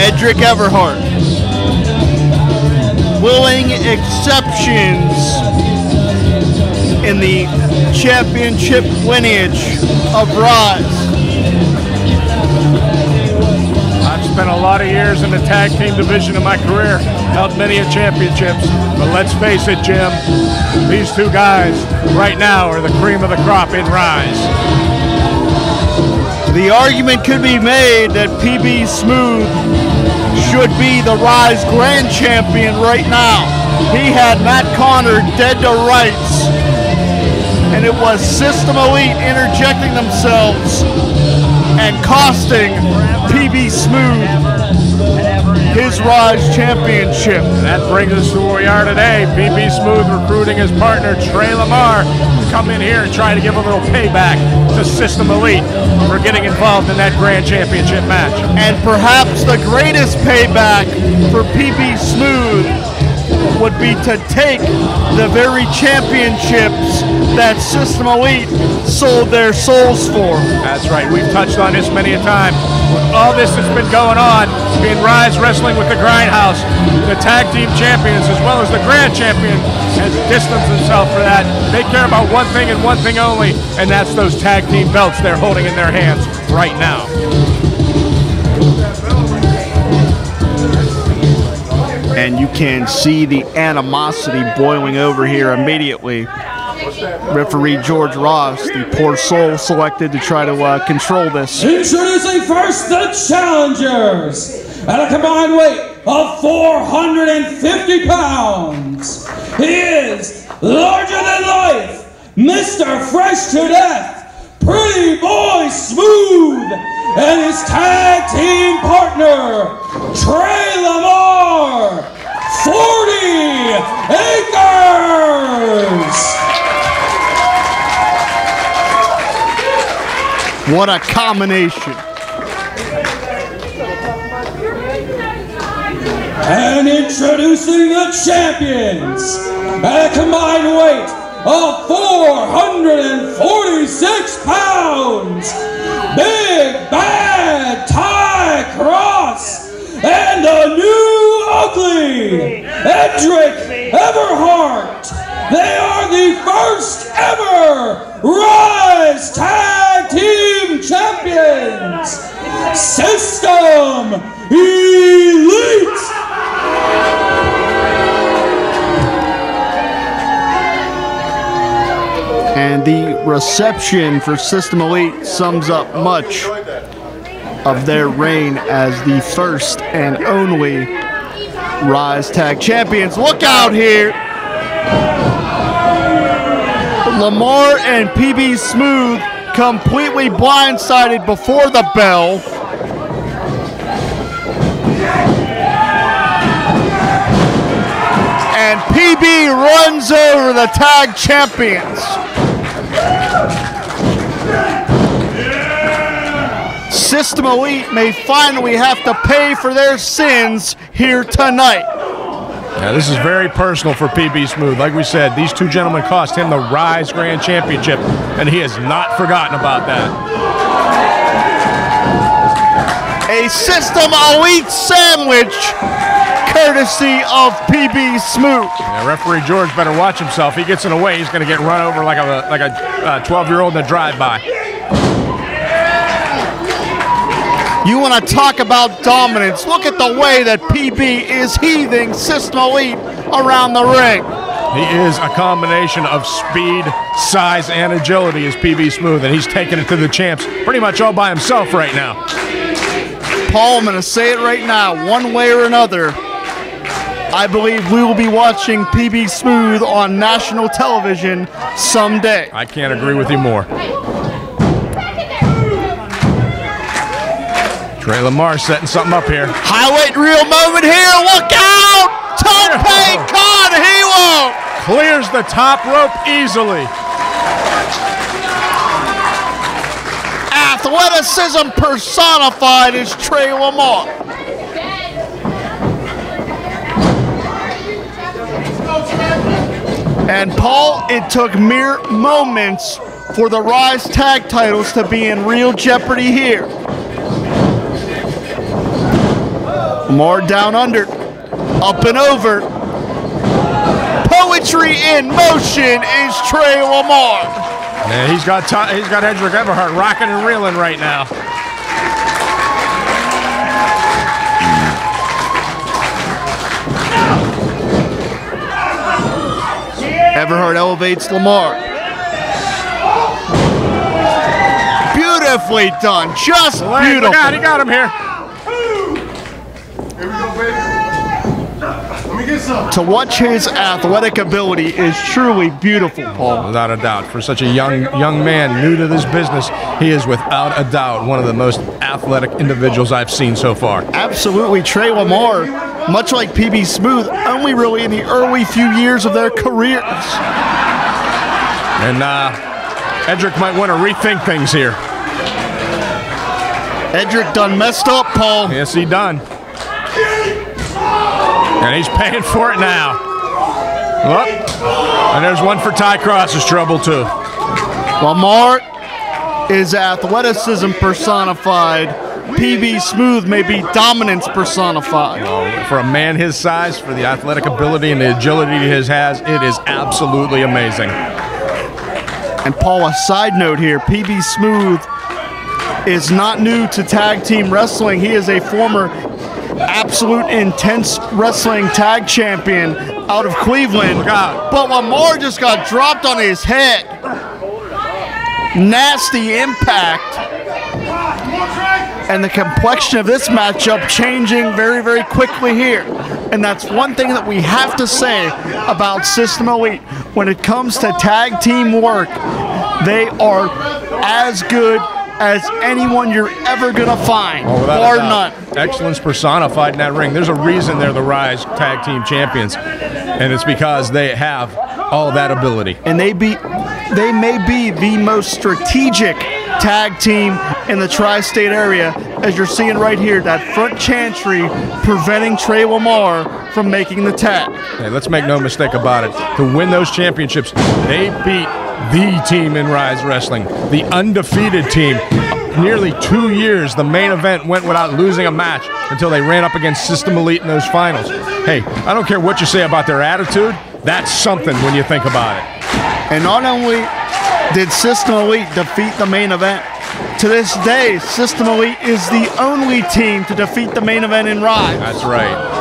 Edric Everhart, willing exceptions in the championship lineage of Rise. I've spent a lot of years in the tag team division of my career, held many of championships. But let's face it, Jim, these two guys right now are the cream of the crop in Rise. The argument could be made that PB Smooth should be the Rise Grand Champion right now. He had Matt Connor dead to rights, and it was System Elite interjecting themselves and costing PB Smooth his Rise Championship. That brings us to where we are today. PB Smooth recruiting his partner Tre LaMar to come in here and try to give a little payback to System Elite for getting involved in that Grand Championship match. And perhaps the greatest payback for PB Smooth would be to take the very championships that System Elite sold their souls for. That's right. We've touched on this many a time. All this that's been going on in Rise Wrestling with the Grindhouse, the tag team champions as well as the grand champion has distanced himself for that. They care about one thing and one thing only, and that's those tag team belts they're holding in their hands right now. And you can see the animosity boiling over here immediately. Referee George Ross, the poor soul selected to try to uh, control this. Introducing first the challengers at a combined weight of 450 pounds. He is larger than life, Mr. Fresh to Death, Pretty Boy Smooth, and his tag team partner, Tre LaMar, 40 Acres. What a combination. And introducing the champions at a combined weight of 446 pounds, Big Bad Ty Cross and the new ugly Edric Everhart. They are the first ever Rise Tag Team Champions, System Elite. And the reception for System Elite sums up much of their reign as the first and only Rise Tag Champions. Look out here! LaMar and PB Smooth completely blindsided before the bell. And PB runs over the tag champions. System Elite may finally have to pay for their sins here tonight. Now, this is very personal for PB Smooth. Like we said, these two gentlemen cost him the Rise Grand Championship, and he has not forgotten about that. A System Elite sandwich courtesy of PB Smooth. Yeah, referee George better watch himself. He gets in the way, he's going to get run over like a like a uh, 12 year old in a drive-by. You want to talk about dominance? Look at the way that PB is heaving System Elite around the ring. He is a combination of speed, size, and agility as PB Smooth, and he's taking it to the champs pretty much all by himself right now. Paul, I'm going to say it right now, one way or another. I believe we will be watching PB Smooth on national television someday. I can't agree with you more. Tre LaMar setting something up here. Highlight reel moment here. Look out! Tope con, he won't. Clears the top rope easily. Athleticism personified is Tre LaMar. And Paul, it took mere moments for the Rise tag titles to be in real jeopardy here. More down under, up and over. Poetry in motion is Tre LaMar. Yeah, he's got he's got Edric Everhart rocking and reeling right now. Everhart elevates LaMar. Beautifully done, just Look beautiful. out, he got him here. To watch his athletic ability is truly beautiful, Paul. Without a doubt, for such a young young man new to this business, he is without a doubt one of the most athletic individuals I've seen so far. Absolutely, Tre LaMar, much like PB Smooth, only really in the early few years of their careers. And uh, Edric might want to rethink things here. Edric done messed up, Paul. Yes, he done. And he's paying for it now. Well, and there's one for Ty Cross's trouble too. LaMar is athleticism personified. PB Smooth may be dominance personified. For a man his size, for the athletic ability and the agility he has, it is absolutely amazing. And Paul, a side note here PB Smooth is not new to tag team wrestling. He is a former absolute intense wrestling tag champion out of Cleveland. Out. But LaMar just got dropped on his head. Nasty impact. And the complexion of this matchup changing very, very quickly here. And that's one thing that we have to say about System Elite. When it comes to tag team work, they are as good as anyone you're ever going to find, Oh, bar none. Excellence personified in that ring. There's a reason they're the Rise Tag Team Champions, and it's because they have all that ability. and they be they may be the most strategic tag team in the tri-state area as you're seeing right here that front chancery preventing Tre LaMar from making the tag Hey, let's make no mistake about it. To win those championships, they beat the team in Rise Wrestling, the undefeated team. Nearly two years, the main event went without losing a match until they ran up against System Elite in those finals. Hey, I don't care what you say about their attitude, that's something when you think about it. and not only did System Elite defeat the main event to this day System Elite is the only team to defeat the main event in Rise That's right.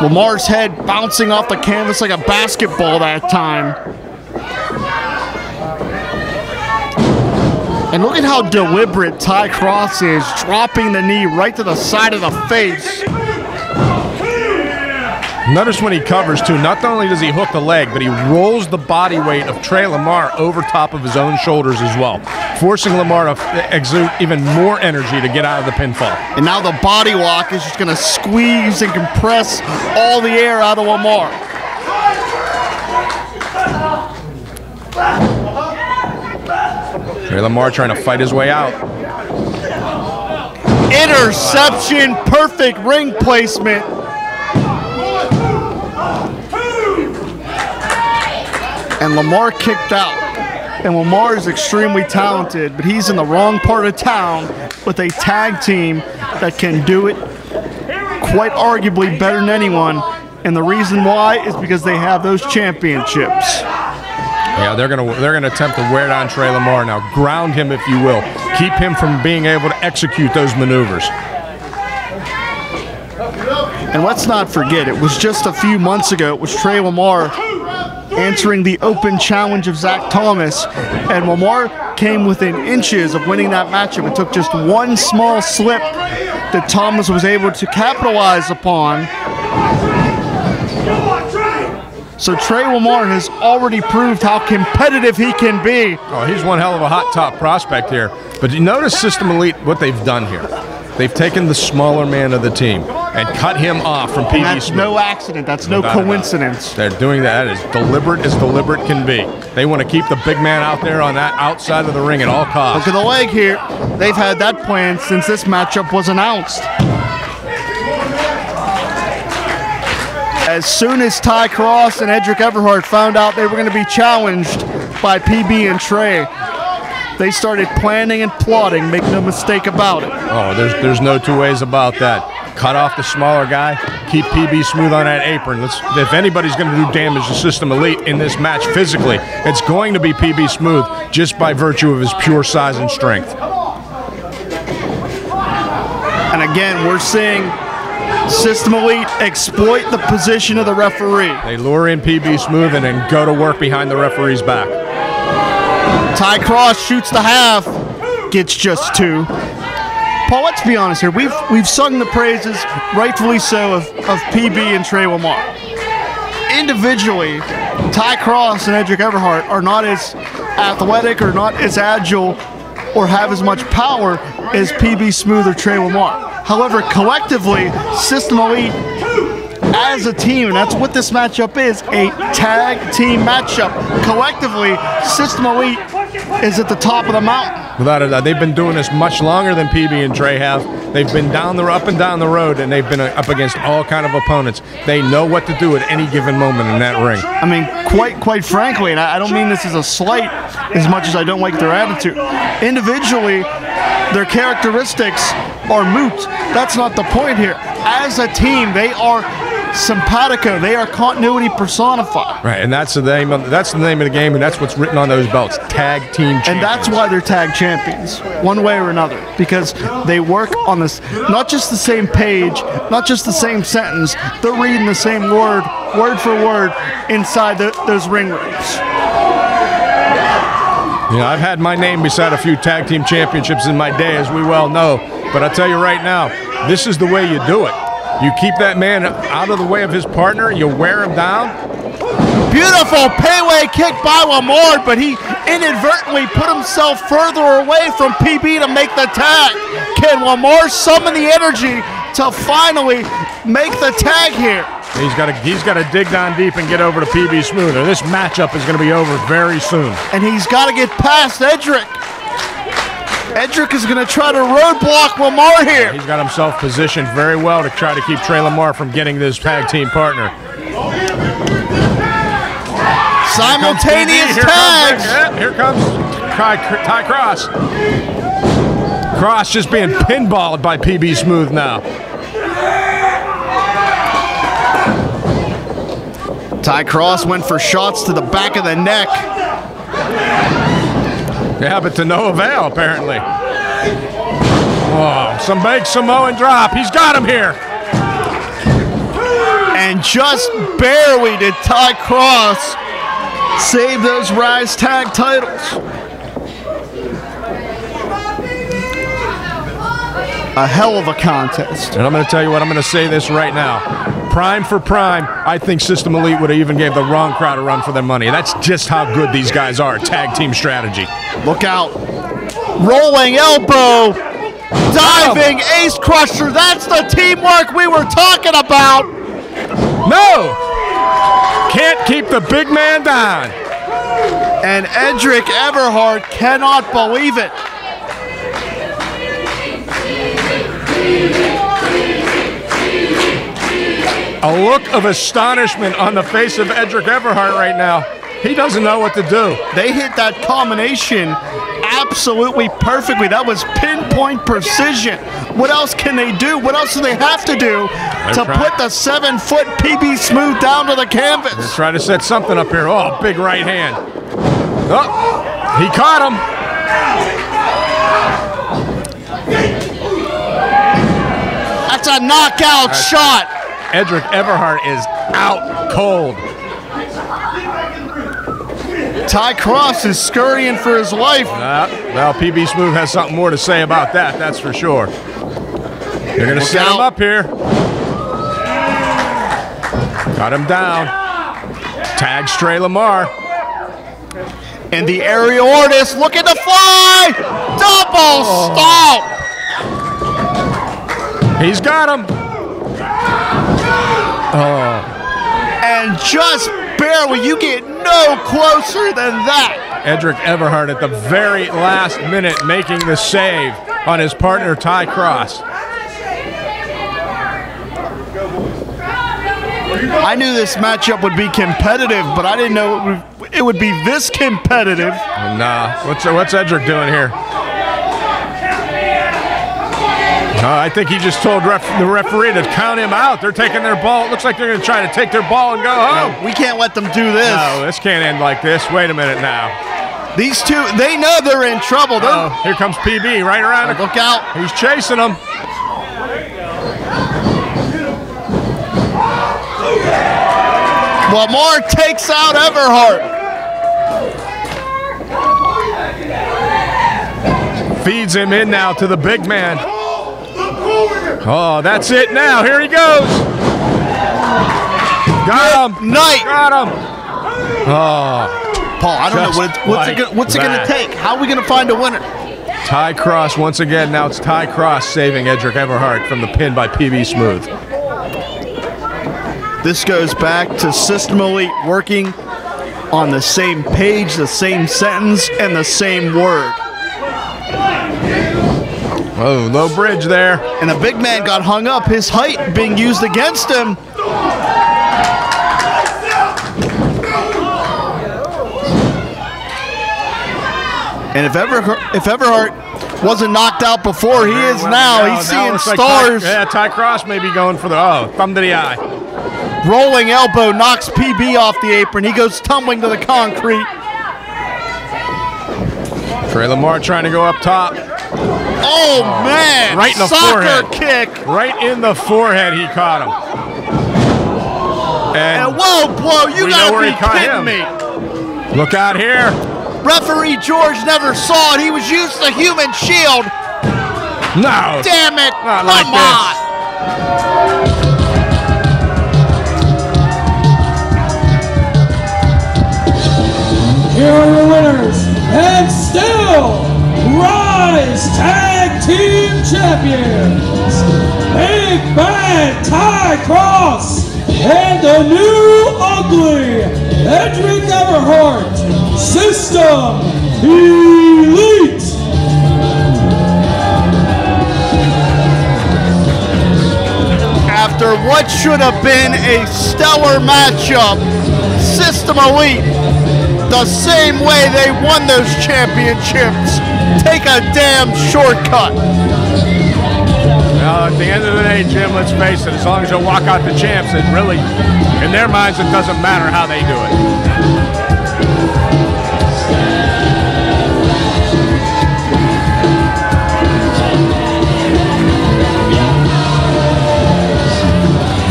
LaMar's head bouncing off the canvas like a basketball that time. And look at how deliberate Ty Cross is, dropping the knee right to the side of the face. Notice when he covers too, not only does he hook the leg, but he rolls the body weight of Tre LaMar over top of his own shoulders as well, forcing LaMar to exude even more energy to get out of the pinfall. And now the body lock is just going to squeeze and compress all the air out of LaMar. LaMar trying to fight his way out. Interception, perfect ring placement. And LaMar kicked out. And LaMar is extremely talented, but he's in the wrong part of town with a tag team that can do it quite arguably better than anyone. And the reason why is because they have those championships. Yeah, they're gonna they're gonna attempt to wear down Tre LaMar now, ground him if you will, keep him from being able to execute those maneuvers. And let's not forget, it was just a few months ago, it was Tre LaMar answering the open challenge of Zach Thomas. And LaMar came within inches of winning that matchup. It took just one small slip that Thomas was able to capitalize upon. So Tre LaMar has already proved how competitive he can be. Oh, he's one hell of a hot top prospect here. But you notice System Elite what they've done here. They've taken the smaller man of the team and cut him off from PB That's Smooth. no accident. That's no coincidence. They're doing that as deliberate as deliberate can be. They want to keep the big man out there on that outside of the ring at all costs. Look at the leg here. They've had that plan since this matchup was announced. As soon as Ty Cross and Edric Everhart found out they were going to be challenged by PB and Tre, they started planning and plotting. Make no mistake about it. Oh, there's there's no two ways about that. Cut off the smaller guy, keep PB smooth on that apron. Let's, if anybody's going to do damage to System Elite in this match physically, it's going to be PB Smooth just by virtue of his pure size and strength. And again, we're seeing System Elite exploit the position of the referee. They lure in PB Smooth and then go to work behind the referee's back. Ty Cross shoots the half, gets just two. Paul, let's be honest here. We've we've sung the praises, rightfully so, of, of PB and Tre LaMar. Individually, Ty Cross and Edric Everhart are not as athletic or not as agile or have as much power as PB Smooth or Tre LaMar. However, collectively, System Elite as a team, and that's what this matchup is a tag team matchup. Collectively, System Elite is at the top of the mountain. Without a doubt, they've been doing this much longer than PB and Tre have. They've been down the up and down the road, and they've been uh, up against all kind of opponents. They know what to do at any given moment in that ring. I mean, quite quite frankly, and I I don't mean this as a slight as much as I don't like their attitude. Individually, their characteristics are moot. That's not the point here. As a team, they are simpatico. They are continuity personified. Right, and that's the name. Of, that's the name of the game, and that's what's written on those belts: tag team. Champions. And that's why they're tag champions, one way or another, because they work on this, not just the same page, not just the same sentence, they're reading the same word, word for word, inside the, those ring ropes. You know, I've had my name beside a few tag team championships in my day, as we well know. But I tell you right now, this is the way you do it. You keep that man out of the way of his partner. You wear him down. Beautiful payway kick by LaMar, but he inadvertently put himself further away from PB to make the tag. Can LaMar summon the energy to finally make the tag here? He's got to he's got to dig down deep and get over to PB Smoother. this matchup is going to be over very soon. And he's got to get past Edric. Edric is going to try to roadblock LaMar here. He's got himself positioned very well to try to keep Tre LaMar from getting this tag team partner. Simultaneous Here tags. comes, here comes Ty, Ty Cross. Cross just being pinballed by PB Smooth now. Ty Cross went for shots to the back of the neck. Yeah, but to no avail, apparently. Oh, some big Samoan drop. He's got him here. And just barely did Ty Cross save those Rise Tag titles. A hell of a contest. And I'm going to tell you what, I'm going to say this right now. Prime for prime, I think System Elite would have even gave the wrong crowd a run for their money. That's just how good these guys are. Tag team strategy. Look out. Rolling elbow. Diving ace crusher. That's the teamwork we were talking about. No! Can't keep the big man down. And Edric Everhart cannot believe it. A look of astonishment on the face of Edric Everhart right now. He doesn't know what to do. They hit that combination absolutely perfectly. That was pinpoint precision. What else can they do? What else do they have to do to trying. put the seven foot PB Smooth down to the canvas? Try to set something up here. Oh, big right hand. Oh, he caught him. That's a knockout shot. Edric Everhart is out cold. Ty Cross is scurrying for his life. Uh, well, PB Smooth has something more to say about that, that's for sure. They're going to set him up here. Got him down. Tag Stray LaMar. And the aerial artist looking to fly. Double Oh. stop. He's got him. Oh. And just barely, you get no closer than that. Edric Everhart at the very last minute making the save on his partner Ty Cross. I knew this matchup would be competitive, but I didn't know it would, it would be this competitive. Nah, what's what's Edric doing here? Uh, I think he just told ref, the referee to count him out. They're taking their ball. It looks like they're going to try to take their ball and go home. We can't let them do this. No, this can't end like this. Wait a minute now. These two, they know they're in trouble. They're, Oh, here comes PB right around. the- Look out. He's chasing them. LaMar takes out Everhart. Feeds him in now to the big man. Oh, that's it now. Here he goes. Got him. Knight. Got him. Oh, Paul, I don't know what it's, what's like it gonna, what's it going to take. How are we going to find a winner? Ty Cross once again. Now it's Ty Cross saving Edric Everhart from the pin by PB Smooth. This goes back to System Elite working on the same page, the same sentence, and the same word. Oh, low bridge there. And the big man got hung up, his height being used against him. And if ever if Everhart wasn't knocked out before, he is now. He's now seeing looks like stars. Ty, yeah, Ty Cross may be going for the oh thumb to the eye. Rolling elbow knocks PB off the apron. He goes tumbling to the concrete. Tre LaMar trying to go up top. Oh, oh, man! right in the Soccer forehead. kick. Right in the forehead, he caught him. And And whoa, blow! You We know gotta where be he caught kidding him. me! look out here. Referee George never saw it. He was using the human shield. No. Damn it! Not Come like on! Here are your winners, and still Rise Tag Team Champions, Big Bad Ty Cross, and the new ugly Edric Everhart, System Elite. After what should have been a stellar matchup, System Elite, the same way they won those championships, take a damn shortcut. Well, at the end of the day, Jim, let's face it, as long as you walk out the champs, it really, in their minds, it doesn't matter how they do it.